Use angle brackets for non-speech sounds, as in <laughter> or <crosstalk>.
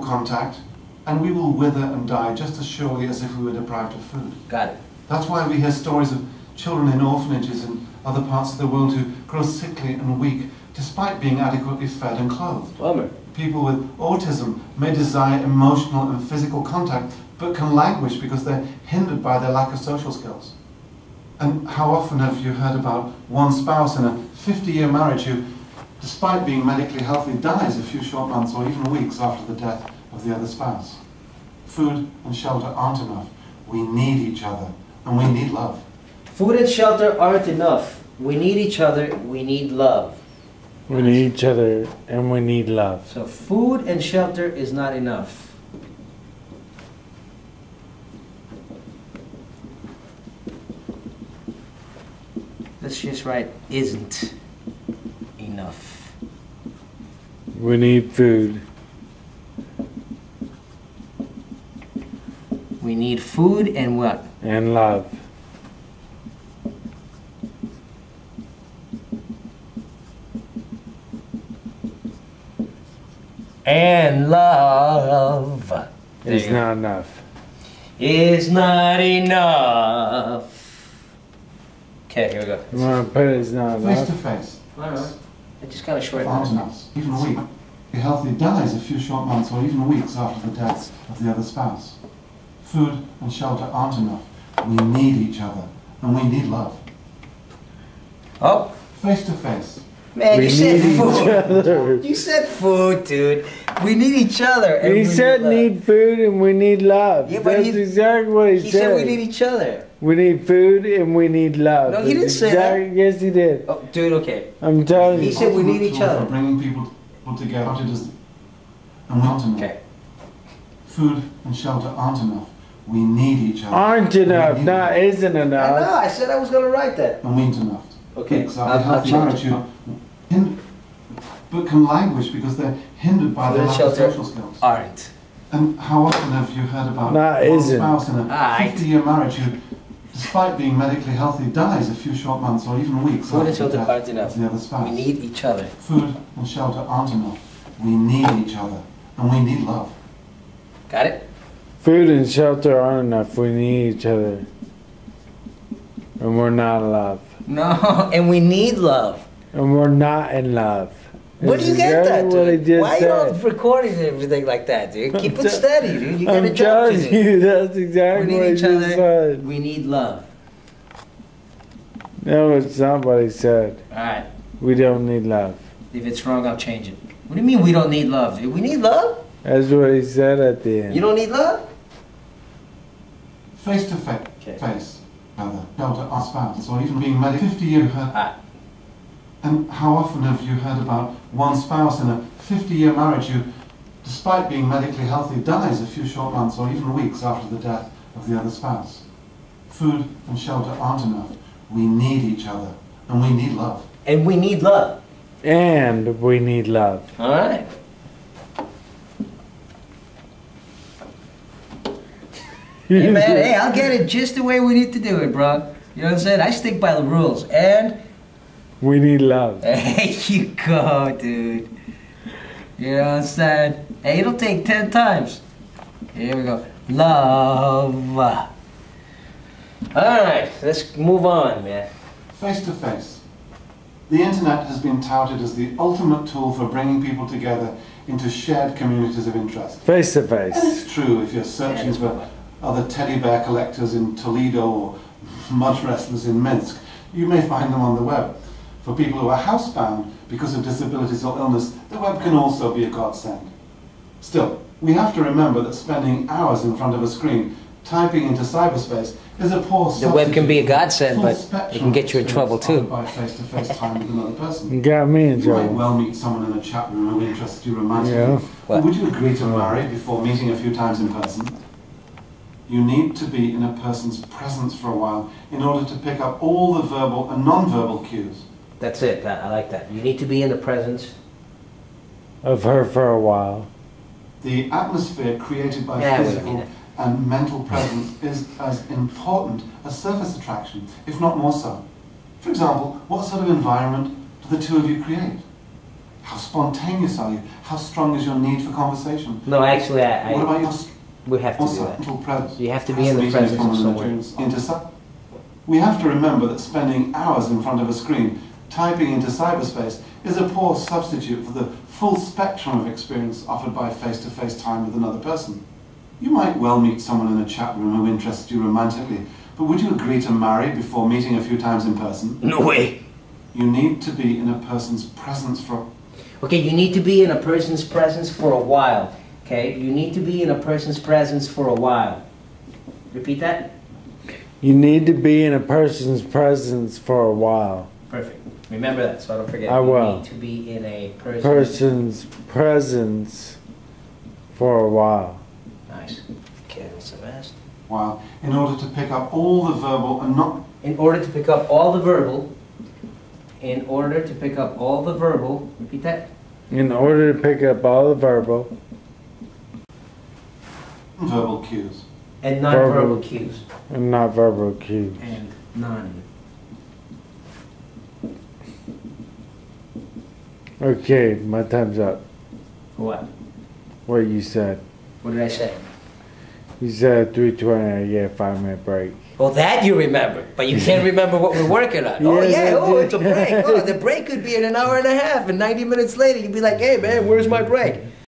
contact, and we will wither and die just as surely as if we were deprived of food. Got it. That's why we hear stories of children in orphanages in other parts of the world who grow sickly and weak despite being adequately fed and clothed. Bummer. People with autism may desire emotional and physical contact but can languish because they're hindered by their lack of social skills. And how often have you heard about one spouse in a 50 year marriage who, despite being medically healthy, dies a few short months or even weeks after the death of the other spouse? Food and shelter aren't enough. We need each other and we need love. Food and shelter aren't enough. We need each other. We need love. We need each other and we need love. So food and shelter is not enough. Let's just write isn't enough. We need food. We need food and what? And love. And love. There It's not enough. Is not enough. Okay, here we go. You want to put it as not Face to enough? face. Alright. I just kind of shortened aren't Even a week. The healthy dies a few short months or even weeks after the death of the other spouse. Food and shelter aren't enough. We need each other and we need love. Oh, Face to face. man, We you said need each food. other. You said food, dude. We need each other. and He we said love. need food and we need love. Yeah, but That's he- exactly what he, He said we need each other. We need food and we need love. No, he didn't That's say that. Yes, he did. Oh, dude, okay. I'm telling He you. said we need each other. For bringing people people together it is- and we aren't enough. Okay. Food and shelter aren't enough. We need each other. Aren't enough, need not isn't I know. I said I was gonna write that. and we ain't enough. Okay, Weeks I'll- after I'll marriage, you hind- but can languish because they're hindered by Food their and lack of social skills. aren't. And how often have you heard about Nah, one isn't. spouse in a ah, 50-year marriage who, despite being medically healthy, dies a few short months or even weeks Food and after the shelter aren't enough. the other spouse? We need each other. Food and shelter aren't enough. We need each other, and we need love. Got it? Food and shelter aren't enough. We need each other. And we're not in love. No, <laughs> and we need love. And we're not in love. Where do you get that, exactly what he dude? just Why are you said. not recording everything like that, dude? Keep <laughs> I'm it steady, dude. You got a I'm job to telling do. you, <laughs> that's We exactly need what he each just other. said. We need love. No, it's not what he said. All right. We don't need love. If it's wrong, I'll change it. What do you mean we don't need love? dude? We need love? That's what he said at the end. You don't need love? Face to face, Okay. face, other, shelter our spouse, or even being married 50 years. Ah. And how often have you heard about one spouse in a 50-year marriage who, despite being medically healthy, dies a few short months or even weeks after the death of the other spouse? Food and shelter aren't enough. We need each other, and we need love. And we need love. And we need love. All right. <laughs> Hey, man, hey, I'll get it just the way we need to do it, bro. You know what I'm saying? I stick by the rules. And We need love. <laughs> there you go, dude. You know what I'm saying? Hey, it'll take 10 times. Here we go. Love. All right, let's move on, man. Face to face. The internet has been touted as the ultimate tool for bringing people together into shared communities of interest. Face to And face. it's true if you're searching that's for other teddy bear collectors in Toledo or <laughs> mud wrestlers in Minsk, you may find them on the web. For people who are housebound because of disabilities or illness, the web can also be a godsend. Still, we have to remember that spending hours in front of a screen typing into cyberspace is a poor The web can be a godsend, but it can get you in trouble, too. By face-to-face time with another person. You got me in You might well meet someone in a chat room who interests you romantically. Yeah. What? Would you agree to marry before meeting a few times in person? You need to be in a person's presence for a while in order to pick up all the verbal and non-verbal cues. That's it, Pat. I like that. You need to be in the presence. Of her for a while. The atmosphere created by Yeah, wait a physical and mental presence is as important as surface attraction, if not more so. For example, what sort of environment do the two of you create? How spontaneous are you? How strong is your need for conversation? No, actually, I, What I about your we have to or do that. presence? You have to be in the presence of someone in a someone. dream intercept- We have to remember that spending hours in front of a screen typing into cyberspace is a poor substitute for the full spectrum of experience offered by face-to-face time with another person. You might well meet someone in a chat room who interests you romantically, but would you agree to marry before meeting a few times in person? No way. You need to be in a person's presence for Okay, you need to be in a person's presence for a while. Okay, you need to be in a person's presence for a while. Repeat that. You need to be in a person's presence for a while. Perfect. Remember that, so I don't forget. I you will. need to be in a person. Person's presence for a while. Nice. Okay, what's the best? while in order to pick up all the verbal and not In order to pick up all the verbal. In order to pick up all the verbal. Repeat that. In order to pick up all the verbal verbal cues. And non-verbal Verbal. cues. and not verbal cues. And none. Okay, my time's up. What? What you said. What did I say? You said 320, I get a five minute break. Well, that you remember, but you can't <laughs> remember what we're working on. Oh, yeah, oh, it's a break. Oh, the <laughs> break could be in an hour and a half, and 90 minutes later, you'd be like, hey, man, where's my break?